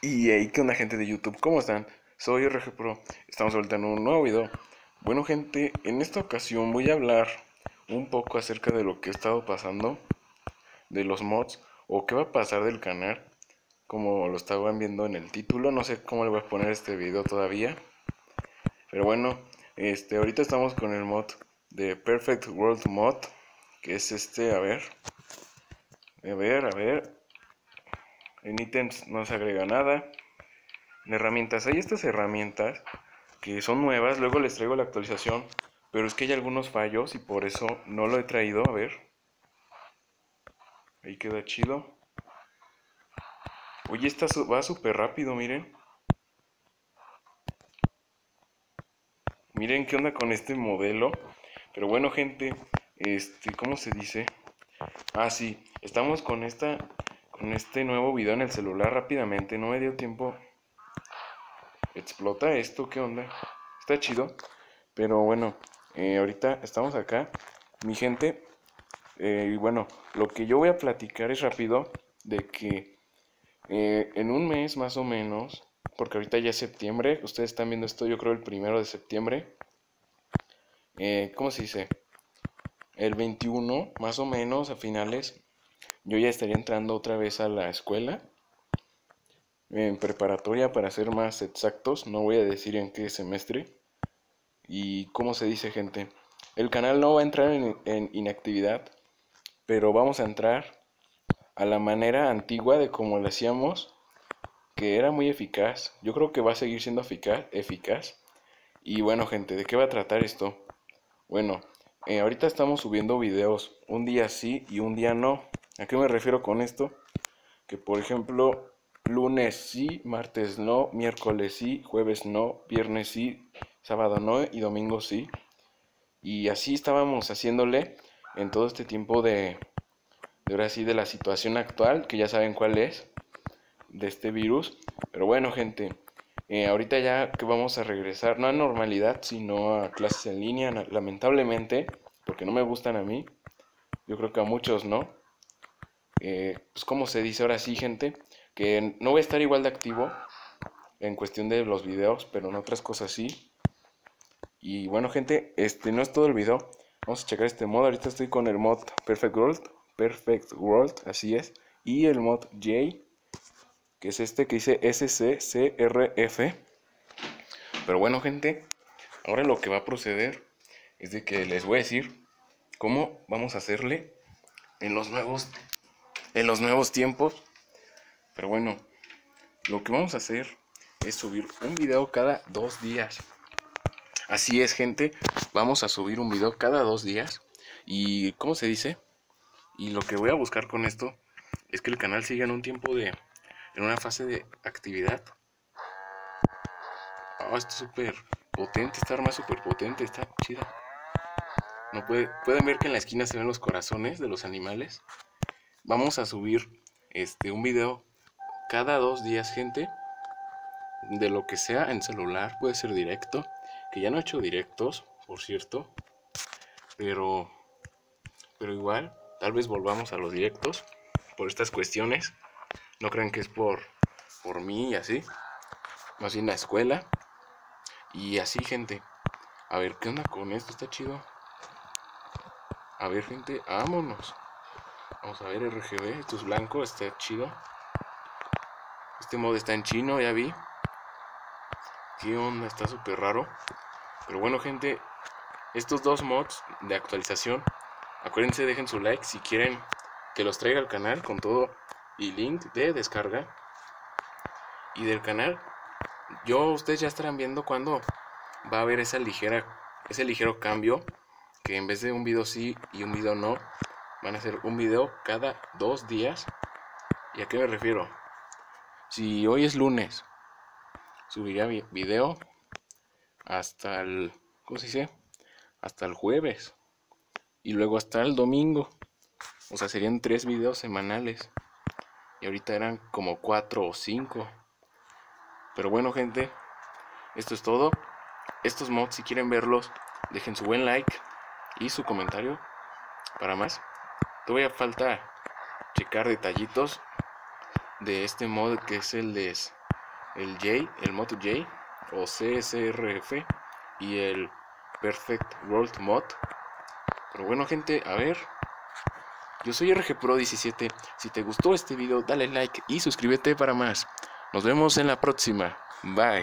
Y hey, ¿qué onda gente de YouTube? ¿Cómo están? Soy RG Pro, estamos soltando un nuevo video. Bueno gente, en esta ocasión voy a hablar un poco acerca de lo que ha estado pasando, de los mods, o qué va a pasar del canal, como lo estaban viendo en el título, no sé cómo le voy a poner este video todavía. Pero bueno, este, ahorita estamos con el mod de Perfect World Mod, que es este, a ver, a ver, a ver, en ítems no se agrega nada. En herramientas, hay estas herramientas que son nuevas, luego les traigo la actualización, pero es que hay algunos fallos y por eso no lo he traído, a ver. Ahí queda chido. Oye, esta va súper rápido, miren. Miren qué onda con este modelo. Pero bueno, gente, este, ¿cómo se dice? Ah, sí, estamos con esta con este nuevo video en el celular rápidamente. No me dio tiempo. Explota esto, ¿qué onda? Está chido. Pero bueno, eh, ahorita estamos acá. Mi gente. Eh, y bueno, lo que yo voy a platicar es rápido. De que eh, en un mes más o menos. Porque ahorita ya es septiembre. Ustedes están viendo esto yo creo el primero de septiembre. ¿Cómo se dice? El 21 más o menos a finales yo ya estaría entrando otra vez a la escuela, en preparatoria para ser más exactos, no voy a decir en qué semestre. Y cómo se dice gente, el canal no va a entrar en, inactividad, pero vamos a entrar a la manera antigua de como lo hacíamos, que era muy eficaz. Yo creo que va a seguir siendo eficaz. Y bueno gente, ¿de qué va a tratar esto? Bueno, eh, ahorita estamos subiendo videos, un día sí y un día no. ¿A qué me refiero con esto? Que por ejemplo, lunes sí, martes no, miércoles sí, jueves no, viernes sí, sábado no y domingo sí. Y así estábamos haciéndole en todo este tiempo de, de ahora sí, de la situación actual, que ya saben cuál es, de este virus. Pero bueno, gente, eh, ahorita ya que vamos a regresar, no a normalidad, sino a clases en línea, lamentablemente, porque no me gustan a mí. Yo creo que a muchos no. Eh, pues como se dice ahora sí, gente, que no voy a estar igual de activo en cuestión de los videos, pero en otras cosas sí. Y bueno, gente, este no es todo el video. Vamos a checar este modo. Ahorita estoy con el mod Perfect World, Perfect World, así es, y el mod J, que es este que dice SCCRF. Pero bueno, gente, ahora lo que va a proceder es de que les voy a decir cómo vamos a hacerle en los nuevos en los nuevos tiempos. Pero bueno, lo que vamos a hacer es subir un video cada dos días. Así es, gente. Vamos a subir un video cada dos días. Y, ¿cómo se dice? Y lo que voy a buscar con esto es que el canal siga en un tiempo de... En una fase de actividad. Ah, está súper potente. Esta arma es súper potente. Está chida. No puede, pueden ver que en la esquina se ven los corazones de los animales. Vamos a subir este un video cada dos días, gente. De lo que sea en celular, puede ser directo. Que ya no he hecho directos, por cierto. Pero, pero igual, tal vez volvamos a los directos por estas cuestiones. No crean que es por, por mí y así. Más bien la escuela. Y así, gente. A ver, ¿qué onda con esto? Está chido. A ver, gente, vámonos. Vamos a ver RGB, esto es blanco, está chido. Este modo está en chino, ya vi. ¿Qué onda? Está súper raro. Pero bueno, gente, estos dos mods de actualización, acuérdense, dejen su like si quieren que los traiga al canal con todo y link de descarga. Y del canal, yo, ustedes ya estarán viendo cuando va a haber esa ligera, ese ligero cambio, que en vez de un video sí y un video no, van a hacer un video cada dos días. ¿Y a qué me refiero? Si hoy es lunes, subiría video hasta el, ¿cómo se dice? Hasta el jueves. Y luego hasta el domingo. O sea, serían tres videos semanales. Y ahorita eran como cuatro o cinco. Pero bueno, gente, esto es todo. Estos mods, si quieren verlos, dejen su buen like y su comentario para más. Todavía falta checar detallitos de este mod que es el de el J, el Moto J o CSRF y el Perfect World Mod. Pero bueno gente, a ver. Yo soy RG Pro 17. Si te gustó este video, dale like y suscríbete para más. Nos vemos en la próxima. Bye.